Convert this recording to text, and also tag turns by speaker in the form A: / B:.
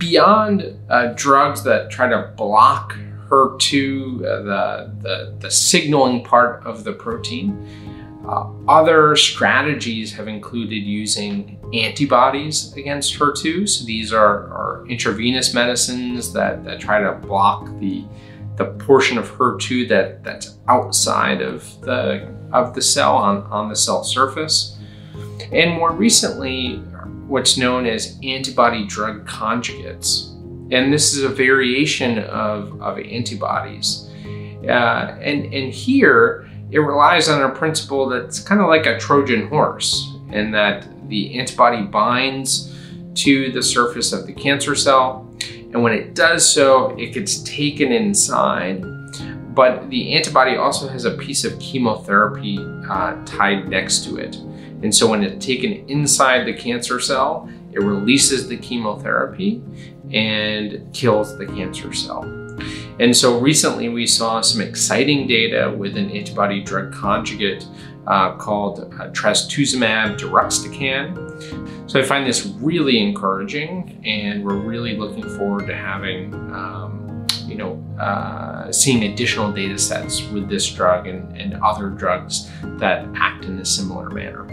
A: beyond uh, drugs that try to block HER2, uh, the, the, the signaling part of the protein, uh, other strategies have included using antibodies against HER2. So these are, are intravenous medicines that, that try to block the, the portion of HER2 that, that's outside of the, of the cell on, on the cell surface. And more recently, what's known as antibody drug conjugates. And this is a variation of, of antibodies. Uh, and, and here, it relies on a principle that's kind of like a Trojan horse in that the antibody binds to the surface of the cancer cell. And when it does so, it gets taken inside. But the antibody also has a piece of chemotherapy uh, tied next to it. And so when it's taken inside the cancer cell, it releases the chemotherapy and kills the cancer cell. And so recently we saw some exciting data with an antibody drug conjugate uh, called uh, trastuzumab deruxtecan. So I find this really encouraging and we're really looking forward to having um, you know, uh, seeing additional data sets with this drug and, and other drugs that act in a similar manner.